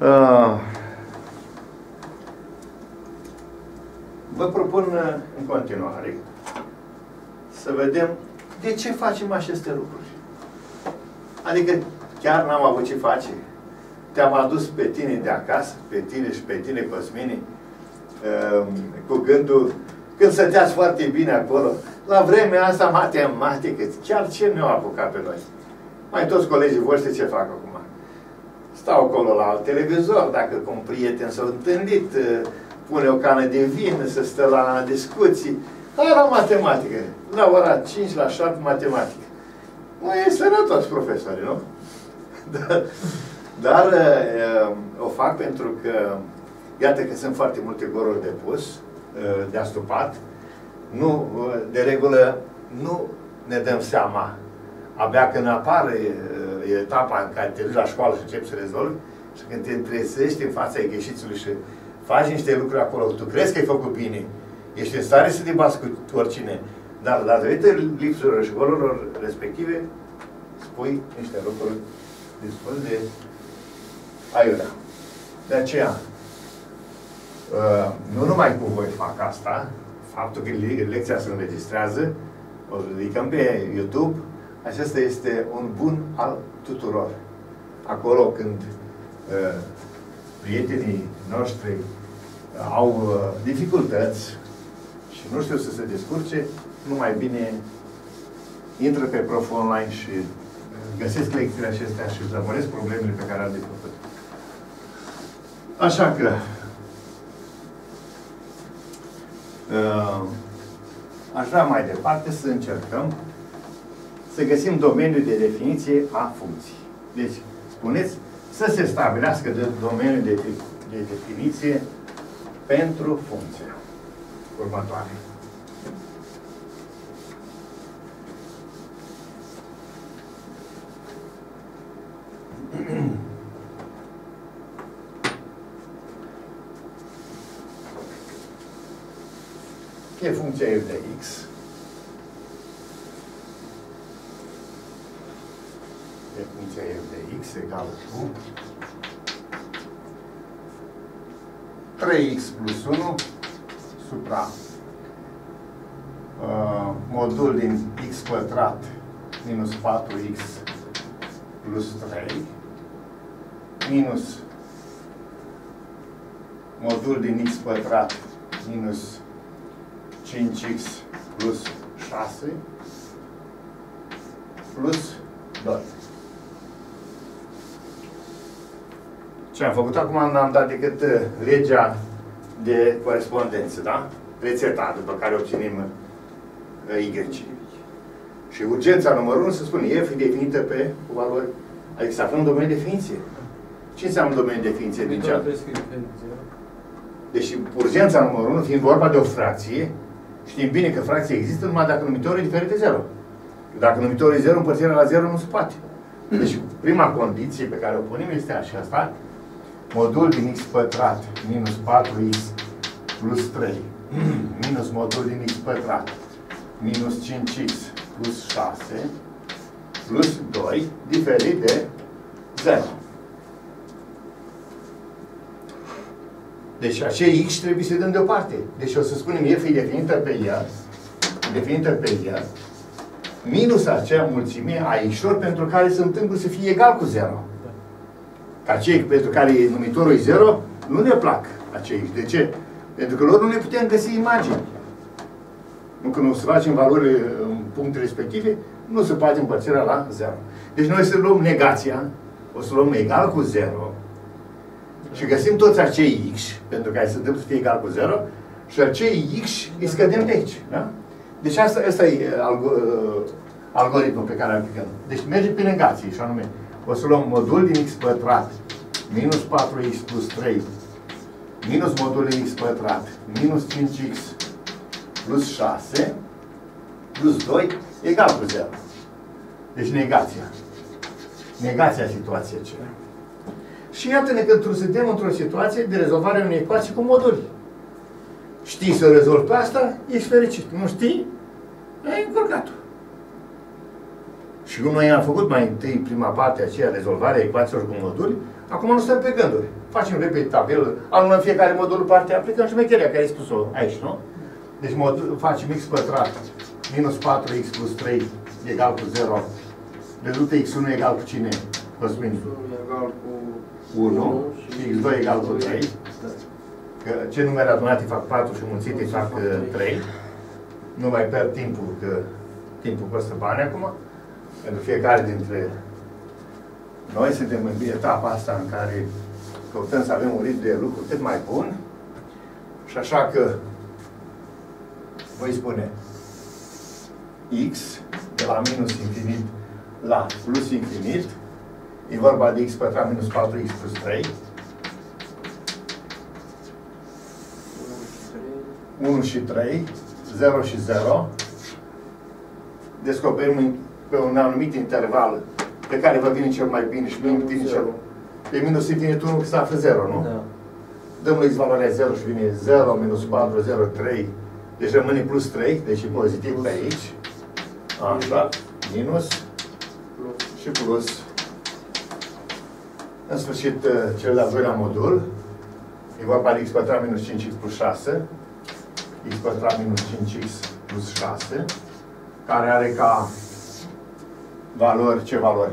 Uh, vă propun uh, în continuare să vedem de ce facem aceste lucruri. Adică chiar n-am avut ce face. Te-am adus pe tine de acasă, pe tine și pe tine, Cosmini, uh, cu gândul, când stăteați foarte bine acolo, la vremea asta matematică, chiar ce ne-au apucat pe noi? Mai toți colegii voștri ce fac acum? Stau acolo la televizor, dacă cu un prieten s-au întâlnit, uh, pune o cană de vin, să stă la discuții. Dar la matematică, la ora 5, la 7, matematică. Nu e sănătos profesorii, nu? dar, dar uh, o fac pentru că, iată că sunt foarte multe goruri de pus, uh, de astupat. Nu, de regulă, nu ne dăm seama abia când apare uh, etapa în care te duci la școală și începi să rezolvi și când te întresești în fața ieșițului și faci niște lucruri acolo, tu crezi că ai făcut bine, ești în stare să te bați cu oricine, dar datorită lipsurilor și golurilor respective, spui niște lucruri destul de aiurea. De aceea, uh, nu numai cu voi fac asta, faptul că lecția se înregistrează, o ridicăm pe YouTube, acesta este un bun al tuturor. Acolo când uh, prietenii noștri uh, au uh, dificultăți și nu știu să se descurce, nu mai bine intră pe Prof Online și uh, găsesc lecțiile acestea și zămăresc problemele pe care am de făcut. Așa că uh, aș vrea mai departe să încercăm să găsim domeniul de definiție a funcției. Deci, spuneți să se stabilească de domeniul de, de definiție pentru funcția următoare. e funcția f de x de funcția f de x egal cu 3x plus 1 supra uh, modul din x pătrat minus 4x plus 3 minus modul din x pătrat minus 5x plus 6 plus 2. Ce am făcut acum? N-am dat decât uh, legea de corespondență, da? Rețeta după care obținem uh, Y. Și urgența numărul 1 se spune F e definită pe cu valori. Adică să aflăm domeniul de definiție. Ce înseamnă domeniul de definiție din cea? Deci urgența numărul 1, fiind vorba de o fracție, știm bine că fracția există numai dacă numitorul e diferit de 0. Dacă numitorul e 0, împărțirea la 0 nu se poate. Deci prima condiție pe care o punem este așa, asta, modul din x pătrat minus 4x plus 3 minus modul din x pătrat minus 5x plus 6 plus 2 diferit de 0. Deci acei x trebuie să dăm deoparte. Deci o să spunem f e definită pe el, definită pe el, minus acea mulțime a x pentru care se întâmplă să fie egal cu 0 ca cei pentru care numitorul e 0, nu ne plac acei. De ce? Pentru că lor nu ne putem găsi imagini. Nu când o să facem valori în puncte respective, nu se poate împărțirea la 0. Deci noi să luăm negația, o să luăm egal cu 0 și găsim toți acei x, pentru care se întâmplă să fie egal cu 0, și acei x îi scădem de aici. Da? Deci asta, asta e algo, algoritmul pe care îl aplicăm. Deci merge pe negație, și anume, o să luăm modul din x pătrat minus 4x plus 3 minus modul din x pătrat minus 5x plus 6 plus 2 egal cu 0. Deci negația. Negația situației aceea. Și iată-ne că suntem într-o situație de rezolvare a unei ecuații cu moduli. Știi să rezolvi pe asta, ești fericit. Nu știi? Ai încurcat-o. Și cum noi am făcut mai întâi prima parte aceea, rezolvarea ecuațiilor cu moduli, Acum nu stăm pe gânduri. Facem repede tabelă, anulăm fiecare modul parte, aplicăm șmecheria care ai spus-o aici, nu? Deci mod, facem x pătrat minus 4x plus 3 egal cu 0. Rezultă x1 egal cu cine? Cosmin? X1 egal cu 1 și x2 egal cu 3. Da. Că ce numere adunate fac 4 și mulțite fac uh, 3. Nu mai pierd timpul, că timpul costă bani acum. Pentru fiecare dintre noi suntem în etapa asta în care căutăm să avem un ritm de lucru cât mai bun. Și așa că voi spune x de la minus infinit la plus infinit e vorba de x pătrat minus 4x plus 3 1 și 3, 0 și 0. Descoperim pe un anumit interval pe care vă vine cel mai bine și vine bine cel pe minus infinit 1 că se află 0, nu? Da. Dăm lui valoarea 0 și vine 0, minus 4, 0, 3. Deci rămâne plus 3, deci e pozitiv pe aici. Așa, minus Plus. și plus. În sfârșit, uh, cel de-al doilea modul. E vorba de x pătrat minus 5x plus 6. x pătrat minus 5x plus 6. Care are ca valori, ce valori?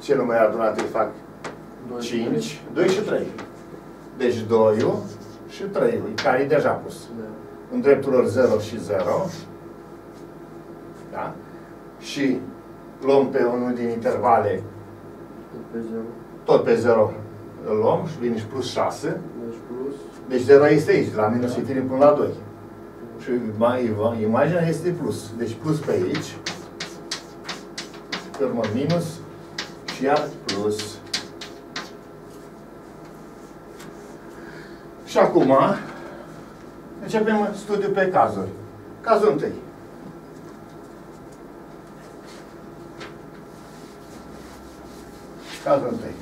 Ce numere adunate îi fac? Doi și 5, 2 și 3. Deci 2 și 3 care e deja pus. Da. În dreptul lor 0 și 0. Da? Și luăm pe unul din intervale, Tot pe 0. tot pe 0 îl luăm și vine și plus 6. Deci plus. Deci 0 este aici, de la minus Da. infinit până la 2. Și mai, imaginea este plus. Deci plus pe aici. Pe urmă minus și iar plus. Și acum începem studiul pe cazuri. Cazul întâi. Cazul întâi.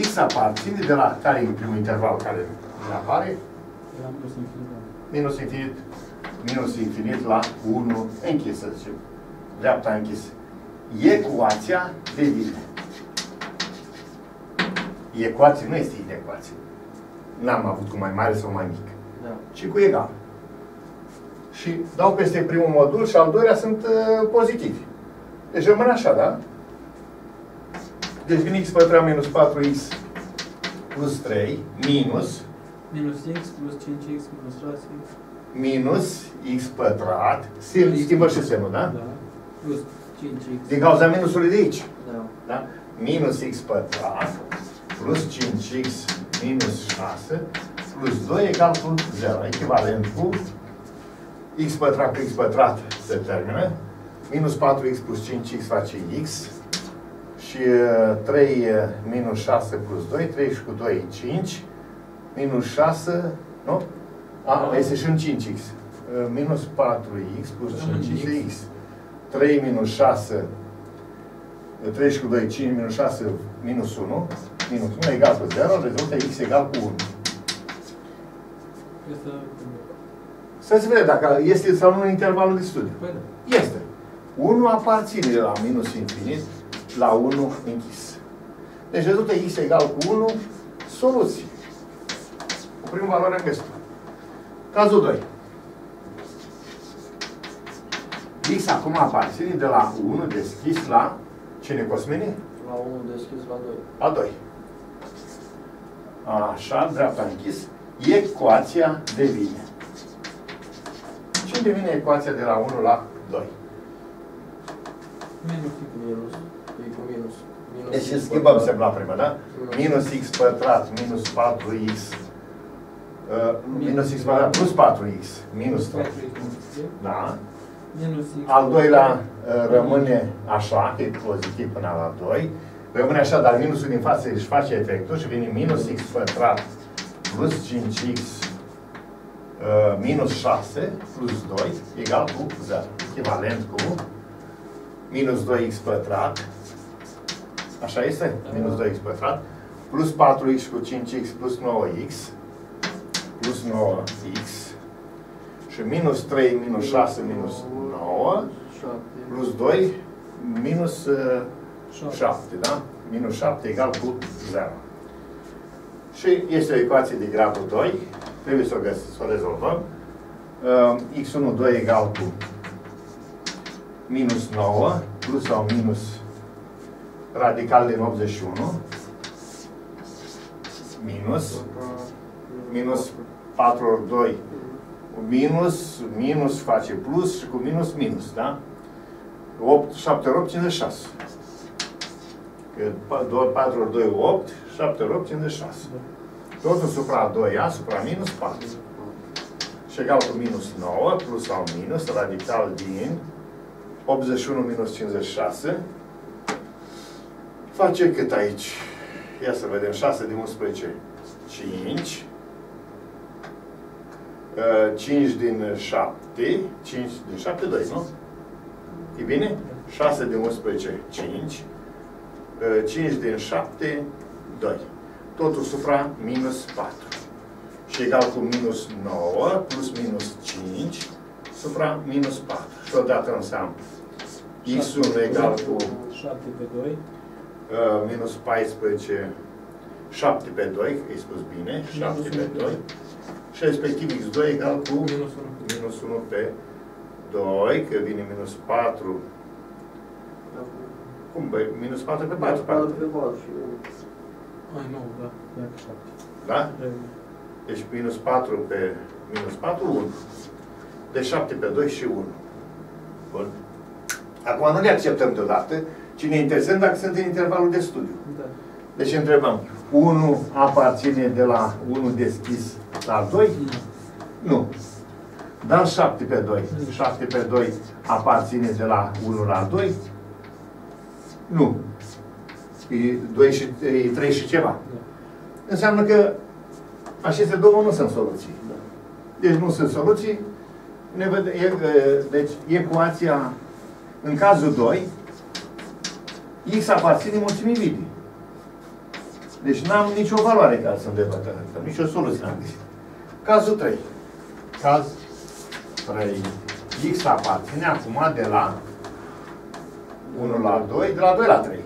X aparține de la care e primul interval care ne apare? La plus infinit. Minus infinit, minus infinit la 1 închis, să zicem. Dreapta închis. Ecuația devine. Ecuație nu este inecuație. N-am avut cu mai mare sau mai mic, Da. ci cu egal. Și dau peste primul modul și al doilea sunt uh, pozitivi. Deci rămân așa, da? Deci vine x pătrat minus 4x plus 3 minus Minus x plus 5x plus 6x. Minus x pătrat, sim- schimbă și semnul, da? Da. Plus 5x. Din cauza minusului de aici, Da. da? Minus x pătrat plus 5x minus 6 plus 2 egal cu 0. Echivalent cu x pătrat cu x pătrat se termină. Minus 4x plus 5x face x. Și uh, 3 uh, minus 6 plus 2, 3 și cu 2 e 5. Minus 6, nu? A, Da. este și un 5x. Uh, Minus 4x plus Da, 5 x. este x. 3 minus 6 3 și cu 2, 5 minus 6 minus 1, minus 1 egal cu 0, rezultă x egal cu 1. Este... Să se vede dacă este sau nu în intervalul de studiu. Păi da. Este. 1 aparține de la minus infinit la 1 închis. Deci rezultă x egal cu 1, soluții. O primă valoare am găsit. Cazul 2. x acum aparține de la 1 deschis la cine Cosmini? La 1 deschis la 2. La 2. Așa, dreapta închis. Ecuația devine. Ce devine ecuația de la 1 la 2? Minus x. Minus. E cu minus. minus Deci x schimbăm pătrat. semnul la prima, da? Minus x pătrat minus 4x uh, minus x pătrat plus 4x minus 3. 4x minus 3. Da? Minus x. Al doilea uh, rămâne așa, că e pozitiv până la 2. Rămâne așa, dar minusul din față își face efectul și vine minus x pătrat plus 5x uh, minus 6 plus 2 egal cu 0. Echivalent cu minus 2x pătrat. Așa este? Minus 2x pătrat. Plus 4x cu 5x plus 9x. Plus 9x. Și minus 3 minus 6 minus 9. Și 7. plus 2 minus uh, 7. 7, da? Minus 7 egal cu 0. Și este o ecuație de gradul 2, trebuie să o, găs- să o rezolvăm. Uh, x1, 2 egal cu minus 9 plus sau minus radical din 81 minus minus 4 ori 2 minus, minus face plus și cu minus, minus, da? 8, 7 ori 8, 56. Că 4 ori 2, 8, 7 ori 8, 56. Totul supra 2a, supra minus 4. Și egal cu minus 9, plus sau minus, radical din 81 minus 56. Face cât aici? Ia să vedem, 6 din 11, 5. Uh, 5 din 7, 5 din 7, 2, nu? E bine? 6 din 11, 5. 5 din 7, 2. Totul supra minus 4. Și egal cu minus 9 plus minus 5 supra minus 4. Și odată înseamnă x1 egal cu 7 pe 2. uh, minus 14, 7 pe 2, că ai spus bine, 7 pe 2. Și respectiv x2 egal cu Minus 1. minus 1 pe 2, că vine minus 4. Cum, băi? Minus 4 pe 4, 4 4. pe 4 și Ai, nu, da. Ia că 7. Da? Deci minus 4 pe minus 4, 1. Deci 7 pe 2 și 1. Bun. Acum nu le acceptăm deodată, ci ne interesăm dacă sunt în intervalul de studiu. Da. Deci întrebăm, 1 aparține de la 1 deschis la 2? Nu. Nu. Dar 7 pe 2. 7 pe 2 aparține de la 1 la 2? Nu. E 2 și, e 3 și ceva. Da. Înseamnă că aceste două nu sunt soluții. Deci nu sunt soluții. Ne vede, e, e, deci ecuația, în cazul 2, x aparține mulțimii vidii. Deci n-am nicio valoare ca să îndepărtăm, nicio soluție n-am găsit. Cazul 3. Caz 3. X aparține acum de la 1 la 2, de la 2 la 3.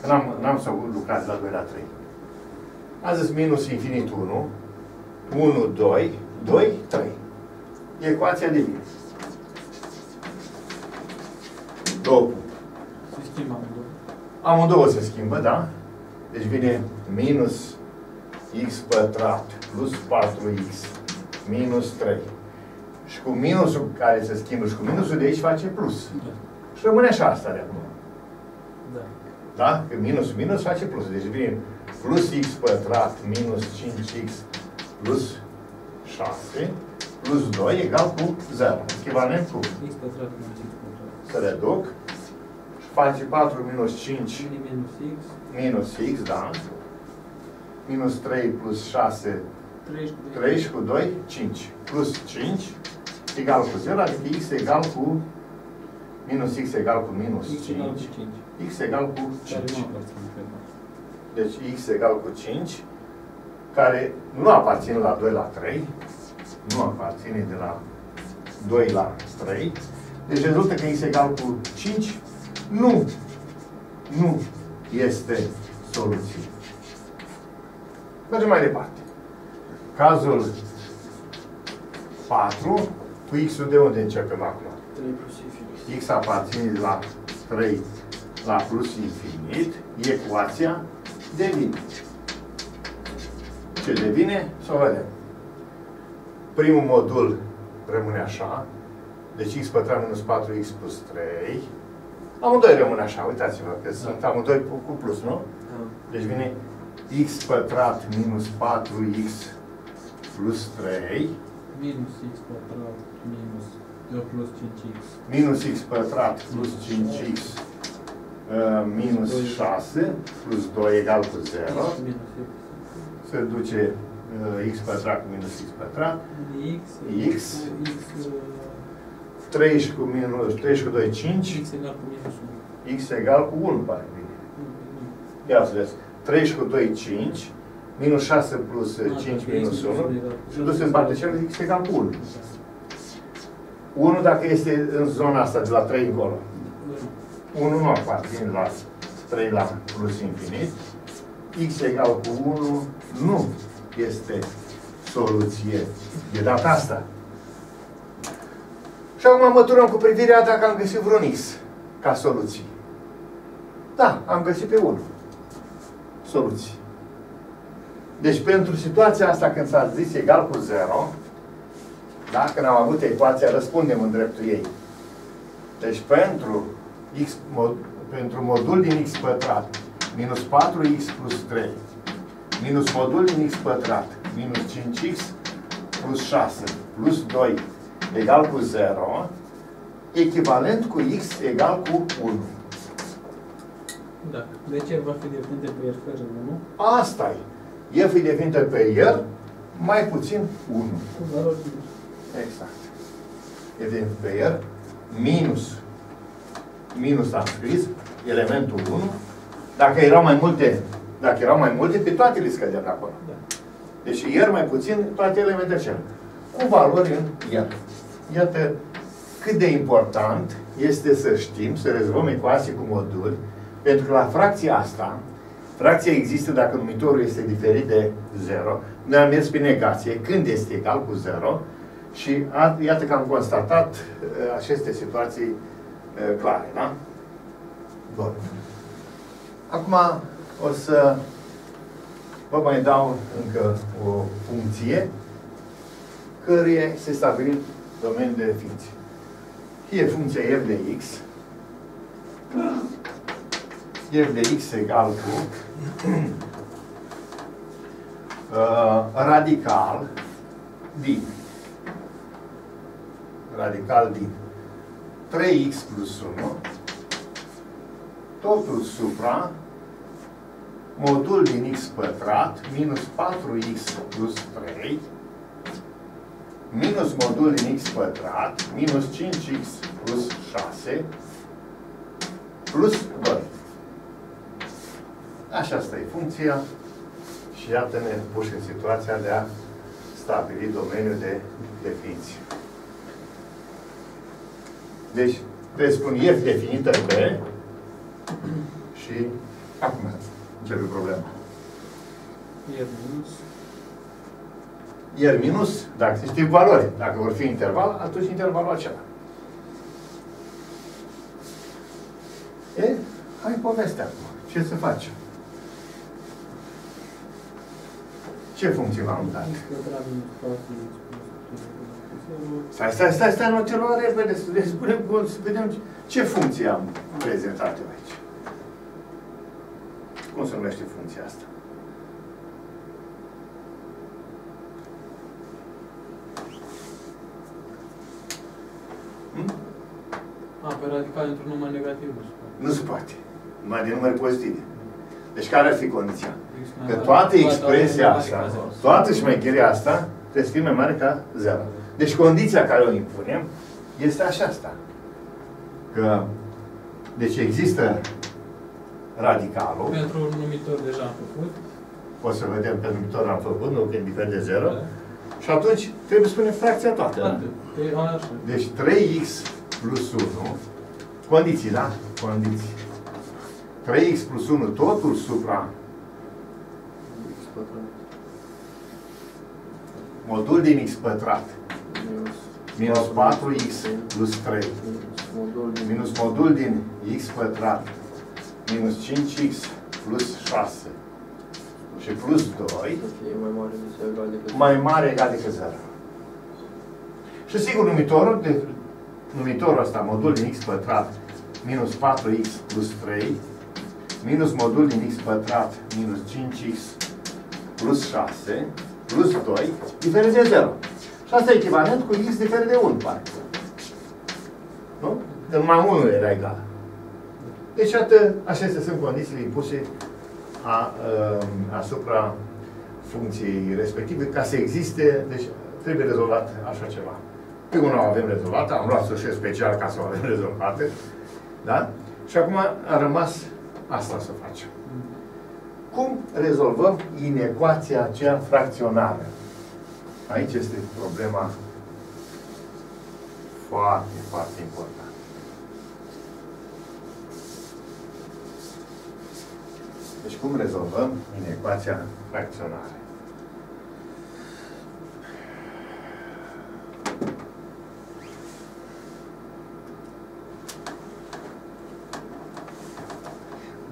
Că N-am, n-am să lucrați de la 2 la 3. A zis minus infinit 1, 1, 2, 2, 3. Ecuația de bine. Două puncte. Se schimbă amândouă. Amândouă se schimbă, da? Deci vine minus x pătrat plus 4x minus 3. Și cu minusul care se schimbă și cu minusul de aici face plus. Da. Și rămâne așa asta de acum. Da. Da? Că minus minus face plus. Deci vine plus x pătrat minus 5x plus 6 plus 2 egal cu 0. Echivalent cu X pătrat minus X pătrat. să reduc și face 4 minus 5 Mini minus X. minus x, da. Minus 3 plus 6, 3 cu 3 și cu 2, 5. Plus 5 egal cu 0, adică x egal cu minus x egal cu minus X egal cu 5. 5. x egal cu Care 5. nu aparține pe urmă. Deci x egal cu 5, care nu aparține la 2 la 3, nu aparține de la 2 la 3, deci rezultă că x egal cu 5 nu, nu este soluție. Mergem mai departe. Cazul 4, cu x-ul de unde începem acum? 3 plus infinit. x aparține de la 3 la plus infinit, ecuația devine. Ce devine? Să o vedem. Primul modul rămâne așa, deci x pătrat minus 4x plus 3. Amândoi rămân așa, uitați-vă, că sunt amândoi cu, cu plus, nu? Da. Deci vine x pătrat minus 4x plus 3 Minus X pătrat minus 2 plus 5X. minus x pătrat plus 5x uh, minus 6 plus 2 egal cu 0. X minus X. Se duce uh, x pătrat cu minus x pătrat. X. X. cu X. uh, 3 și cu minus 3 și cu 2, 5. X egal cu minus 1. x egal cu 1, pare bine. Nu, nu. Ia să vezi. 3 și cu 2, 5. Minus 6 plus uh, Ah, 5 dacă minus X 1. egal cu- Și dus în partea cealaltă, x egal cu 1. 1 dacă este în zona asta, de la 3 încolo. 1 nu aparține la 3 la plus infinit. x egal cu 1 nu este soluție de data asta. Și acum măturăm cu privirea dacă am găsit vreun x ca soluție. Da, am găsit pe 1 soluții. Deci pentru situația asta când s-a zis egal cu 0, da? când am avut ecuația, răspundem în dreptul ei. Deci pentru, x, mod, pentru modul din x pătrat minus 4x plus 3 minus modul din x pătrat minus 5x plus 6 plus 2 egal cu 0, echivalent cu x egal cu 1. Da. De ce va fi definită pe el fără 1? asta e. F e definită pe el, mai puțin 1. Cu valori minus. Exact. E definită pe el, minus, minus am scris, elementul 1. Dacă erau mai multe, dacă erau mai multe, pe toate le scădeam de acolo. Da. Deci ieri mai puțin toate elementele cele. Cu valori în el. Iată cât de important este să știm, să rezolvăm ecuații cu moduli, pentru că la fracția asta, fracția există dacă numitorul este diferit de 0. Noi am mers pe negație când este egal cu 0 și a, iată că am constatat uh, aceste situații uh, clare, da? Bun. Acum o să vă mai dau încă o funcție căreia se stabilim domeniul de definiție. Fie funcția f de x, f de x egal cu uh, radical din radical din 3x plus 1 totul supra modul din x pătrat minus 4x plus 3 minus modul din x pătrat minus 5x plus 6 plus 2. Așa asta e funcția și iată-ne puși în situația de a stabili domeniul de definiție. Deci, trebuie să spun f definită pe și acum începe problema. E minus. Iar minus, dacă știi valori, dacă vor fi interval, atunci intervalul acela. E, hai povestea acum. Ce să facem? Ce funcție v-am dat? X pătrat minus 4x plus 3 egal cu 0. Stai, stai, stai, stai, nu te lua repede, să le spunem, cum- să vedem ce funcție am prezentat eu aici. Cum se numește funcția asta? Hmm? A, pe radical într-un număr negativ. nu se poate. Nu se poate. Numai de numere pozitive. Deci care ar fi condiția? X mai Că mare. toată Toată expresia mai asta, mare ca zero. toată șmecheria asta, trebuie să fie mai mare ca 0. Deci condiția care o impunem este aceasta. Că, deci există radicalul, Pentru un numitor deja am făcut. o să vedem pe numitor am făcut, nu când diferit de 0, Da. și atunci trebuie să spunem fracția toată. da? Atât. E așa. Deci 3x plus 1, condiții, da? Condiții. 3x plus 1, totul supra X pătrat. Modul din x pătrat. Minus minus 4x plus 3 minus modul din minus modul din x pătrat. Minus 5x plus 6 și plus 2 să fie mai mare sau egal decât mai mare egal decât 0. Și sigur, numitorul, de, numitorul ăsta, modul din x pătrat minus 4x plus 3 minus modul din x pătrat minus 5x plus 6 plus 2 diferit de 0. Și asta e echivalent cu x diferit de 1, parcă. Nu? Că numai 1 era egal. Deci, atât, acestea sunt condițiile impuse a, um, asupra funcției respective. Ca să existe, deci trebuie rezolvat așa ceva. Pe una o avem rezolvată, am luat sușe special ca să o avem rezolvată. Da? Și acum a rămas asta să facem. Cum rezolvăm inecuația aceea fracționară? Aici este problema foarte, foarte important. Deci cum rezolvăm inecuația fracționare?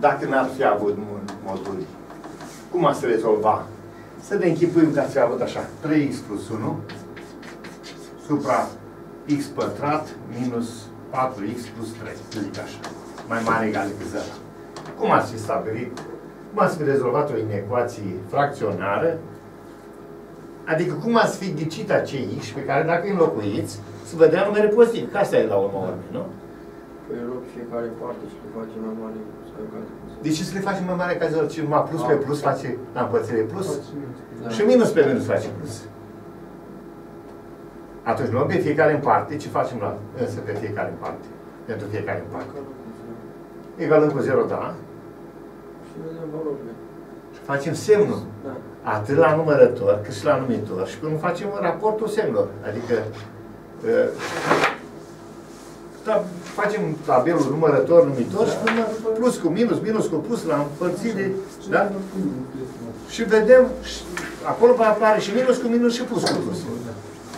Dacă n-ar fi avut moduli, cum ați rezolva? Să ne închipuim că ați fi avut așa, 3x plus 1 supra x pătrat minus 4x plus 3, să zic așa, mai mare egal decât 0. Cum ați fi stabilit? Cum ați fi rezolvat o inecuație fracționară? Adică cum ați fi ghicit acei x pe care dacă îi înlocuiți, să vă dea numere pozitiv. Că asta e la urmă urmei, nu? Păi rog fiecare parte și le facem mai mare sau egal cu zero. De ce să le facem mai mare ca 0? Ce numai plus pe plus face la împărțire plus? Da. Și minus pe minus face plus. Atunci luăm pe fiecare în parte, ce facem la însă pe fiecare în parte? Pentru fiecare în parte. Egal cu zero. Egalăm cu 0, da? Și vedem valorile. Și facem semnul. Da. Atât la numărător, cât și la numitor. Și când facem raportul semnelor. Adică uh, da, facem tabelul numărător, numitor și până plus cu minus, minus cu plus la împărțire, da? Și vedem, și acolo va apare și minus cu minus și plus cu plus.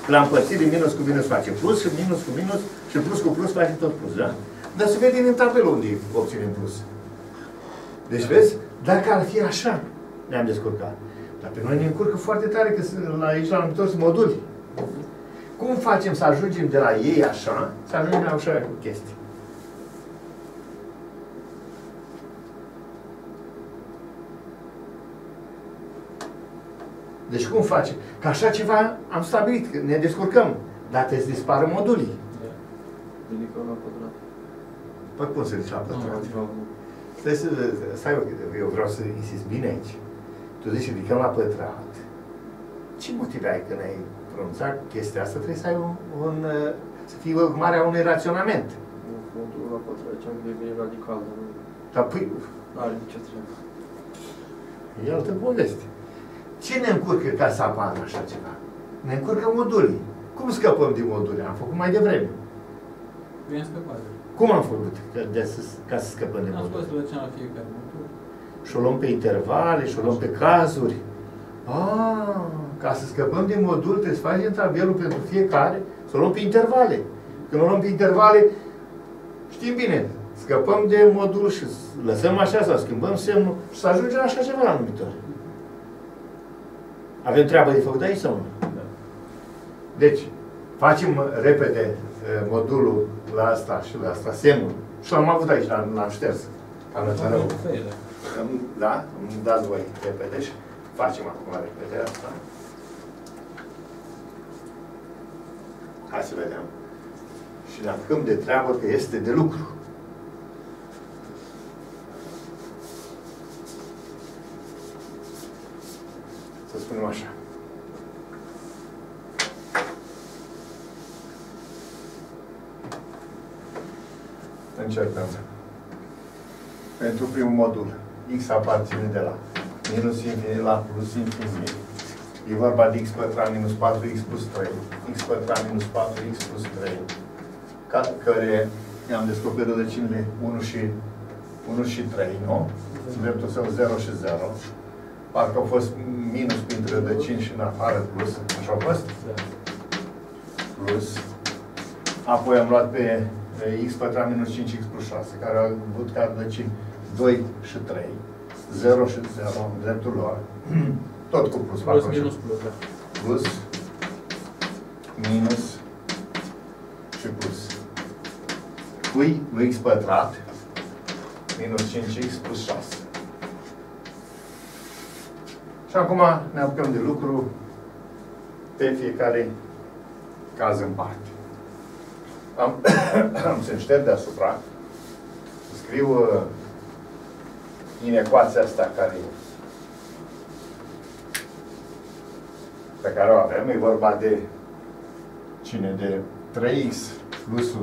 La împărțire minus cu minus face plus și minus cu minus și plus cu plus face tot plus, da? Dar se vede în tabelul unde obținem plus. Deci vezi, dacă ar fi așa, ne-am descurcat. Dar pe noi ne încurcă foarte tare că sunt la aici la numitor sunt moduli. Cum facem să ajungem de la ei așa, să ajungem la așa cu chestii? Deci cum facem? Că așa ceva am stabilit, că ne descurcăm. Dar trebuie să dispară modulii. Ridicăm la pătrat. Păi cum să zici la pătrat? Altceva. Stai să, stai, eu vreau să insist bine aici. Tu zici ridicăm la pătrat. Ce motive ai când ai pronunțat chestia asta? Trebuie să ai un, un uh, să fie urmarea unui raționament. Modulul la pătrat, ziceam că devine radical, dar nu Dar păi, are nicio treabă. e altă poveste. Ce ne încurcă ca să apară așa ceva? Ne încurcă modulii. Cum scăpăm din moduli? Am făcut mai devreme. Bine scăpat. Cum am făcut ca, de să, ca să scăpăm de Am moduli? scos răceam la fiecare motor. Și o luăm pe intervale, și o luăm pe cazuri. Ah, ca să scăpăm din modul, trebuie să facem tabelul pentru fiecare, să o luăm pe intervale. Când o luăm pe intervale, știm bine, scăpăm de modul și lăsăm așa sau schimbăm semnul și să ajungem așa ceva la numitor. Avem treabă de făcut aici sau nu? Da. Deci, facem repede eh, modulul la asta și la asta, semnul. Și l-am avut aici, l-am l-am șters. Am lăsat rău. Îmi- Da? Îmi dați voi repede și facem acum repede asta. Hai să vedem. Și ne apucăm de treabă că este de lucru. Să spunem așa. Încercăm. Pentru primul modul, x aparține de la minus infinit la plus infinit. E vorba de x pătrat minus 4x plus 3, x pătrat minus 4x plus 3, ca, care i-am descoperit rădăcinile 1 și, 1 și 3, nu? În dreptul său 0 și 0. Parcă au fost minus printre rădăcini și în afară plus. Așa au fost? Plus. Apoi am luat pe e, x pătrat minus 5x plus 6, care au avut ca rădăcini 2 și 3. 0 și 0 în dreptul lor. Tot cu plus. Plus parcă minus așa. plus, da. Plus. Minus. Și plus. Cui lui x pătrat minus 5x plus 6. Și acum ne apucăm de lucru pe fiecare caz în parte. Am, am să șterg deasupra, scriu uh, inecuația asta care pe care o avem, e vorba de cine? De 3x plus 1,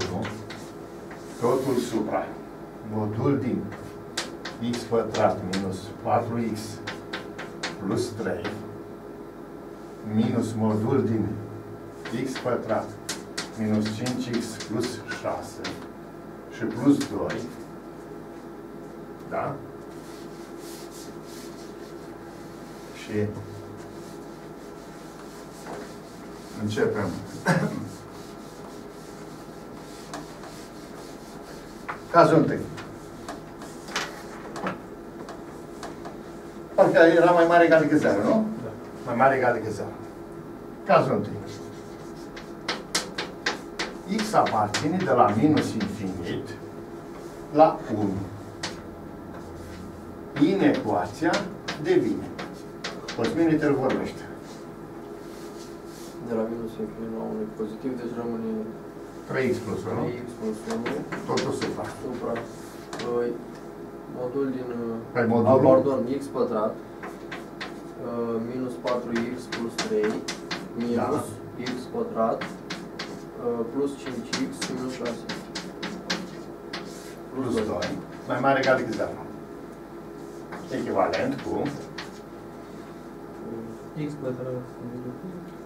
totul supra modul din x pătrat minus 4x plus 3 minus modul din x pătrat minus 5x plus 6 și plus 2. Da? Și începem. Cazul întâi. Parcă era mai mare egal decât 0, nu? Da. Mai mare egal decât 0. Cazul întâi. X aparține de la minus infinit la 1. Inecuația devine. Cosmin te vorbește. De la minus infinit la 1 e pozitiv, deci rămâne 3x plus 1, 3x plus 1 totul supra. supra uh, modul din... uh, Păi ah, modulul, pardon, x pătrat uh, minus 4x plus 3 minus x pătrat uh, plus 5x minus 6. plus 2, mai mare egal decât 0. Echivalent cu X pătrat.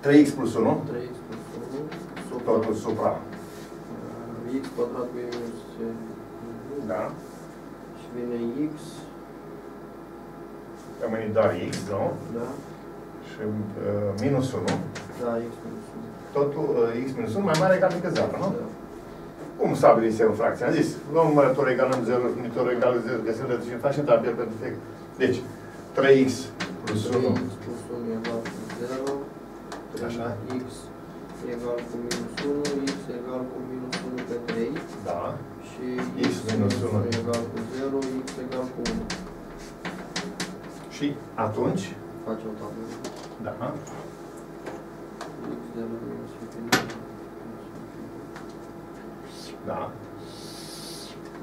3x plus 1, 3x plus 1 supra totul supra. uh, x pătrat cu minus uh, Da? și vine x, Rămâne doar x, nu? da? Și uh, minus 1, Da, x minus 1. totul uh, x minus 1 mai mare egal decât 0, nu? Da. Cum stabilisem fracția? Am zis, luăm numărător egal în 0, numitor egal în 0, găsim rădăcini, facem tabel pentru fiecare. Deci, 3x plus 1, 3x plus 1 egal cu 0, Așa. x egal cu minus 1, x egal cu minus 1 pe 3 da, și X minus 1. egal cu 0, x egal cu 1. și atunci, Facem tabelă. da, x de la minus infinit. da,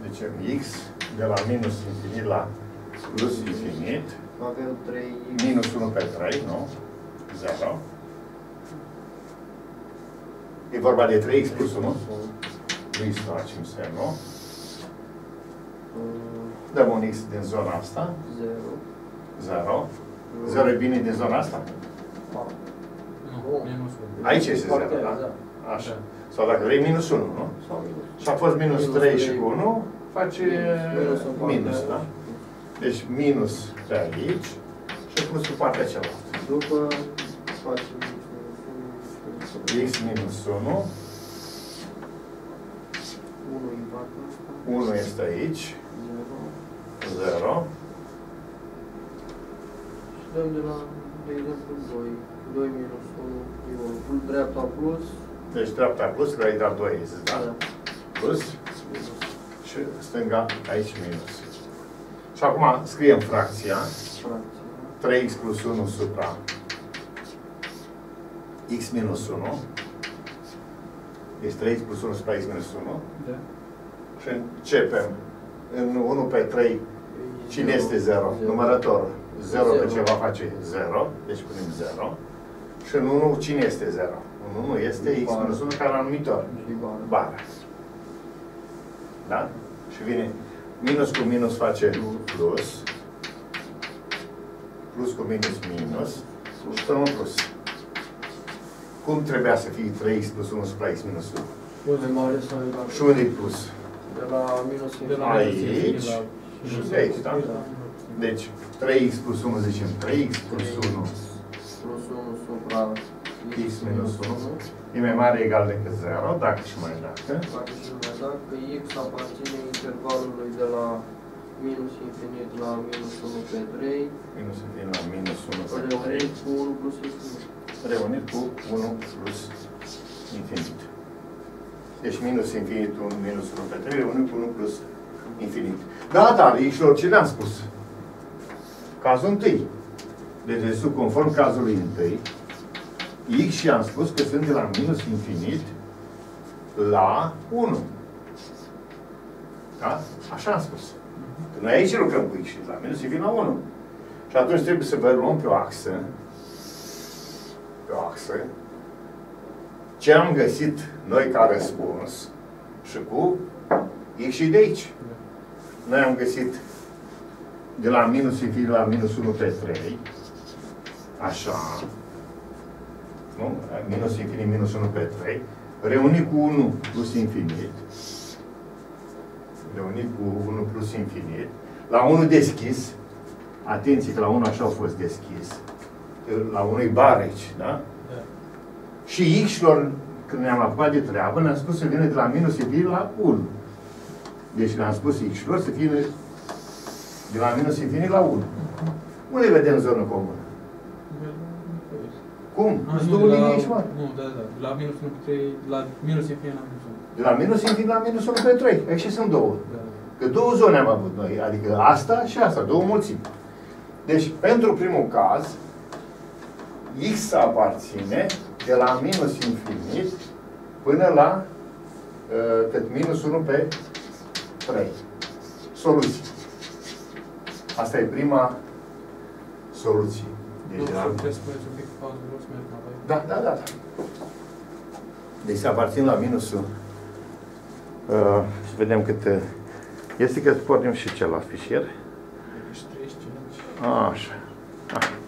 deci x de la minus infinit la plus infinit, Avem 3x minus 1 pe 3, nu? 0. E vorba de 3x plus 1, lui facem semnul. uh, Dăm un x din zona asta, 0. 0. 0 e bine din zona asta? Nu, minus 1. Aici este Foarte, zero, da? da. Așa. Sau dacă vrei, minus 1, nu? Sau minus. Și a fost minus Minus 3 și trei. cu 1, face Minus în partea minus, aia. da? Deci minus pe aici și plus pe partea cealaltă. După facem x minus 1, 1 în partea asta, 1 este aici, 0. 0, Și dăm de la, de exemplu, 2. 2 minus 1 e 1. Plus dreapta plus. deci dreapta plus, că ai dat 2, ai zis, da? Plus Minus. și stânga aici minus. Și acum scriem fracția, Fracția. 3x plus 1 supra x minus 1, deci 3x plus 1 supra x minus 1, Da. și începem în 1 pe 3, cine Zero. este 0? Zero. Numărător. 0 pe Zero. ceva face 0, deci punem 0. Și în 1 cine este 0? În 1 este x Bară. minus 1 ca la numitor. Și bară. Bară. Da? Și vine minus cu minus face plus. Plus cu minus minus. Și până un plus. Cum trebuia să fie 3x plus 1 supra x minus 1? Plus mare sau egal. Și unde e plus? De la minus De la Aici. minus infinit la- Și de aici, da? Deci 3x plus 1 zicem 3x plus 1 Plus 1 supra x minus 1 e mai mare egal decât 0, dacă și mai dacă. Dacă și numai dacă x aparține intervalului de la minus infinit la minus 1 pe 3, Minus infinit la minus 1 pe 3. reunit cu 1 plus infinit. Reunit cu 1 plus infinit. Deci minus infinit 1 minus 1 pe 3, reunit cu 1 plus infinit. Da, da, aici ce le-am spus. Cazul întâi. Deci este conform cazului întâi. X și am spus că sunt de la minus infinit la 1. Da? Așa am spus. Că noi aici lucrăm cu X și la minus infinit la 1. Și atunci trebuie să vă luăm pe o axă, pe o axă, ce am găsit noi ca răspuns și cu X și de aici. Noi am găsit de la minus infinit la minus 1 pe 3, așa, nu? Minus infinit, minus 1 pe 3, reunit cu 1 plus infinit, reunit cu 1 plus infinit, la 1 deschis, atenție că la 1 așa a fost deschis, la 1 e bar aici, da? Da. Și x-lor, când ne-am apucat de treabă, ne-am spus să vină de la minus infinit la 1. Deci le-am spus x-lor să vină de la minus infinit la 1. Unde vedem zonă comună? Cum? Nu, Sunt nu, două de linii la, aici, mă. nu, da, da, de la minus 1 pe 3, la minus infinit la minus 1. De la minus infinit la minus 1 pe 3. Aici și sunt două. Da, da. Că două zone am avut noi, adică asta și asta, două mulțimi. Deci, pentru primul caz, x aparține de la minus infinit până la uh, cât minus 1 pe 3. Soluție. Asta e prima soluție. Deci, Nu, de la... trebuie să puneți un pic pauză, vreau să merg înapoi. Da, da, da. da. Deci se aparțin la minusul. Uh, să vedem cât uh, este că pornim și celălalt fișier. Deci 35. Așa. Ah.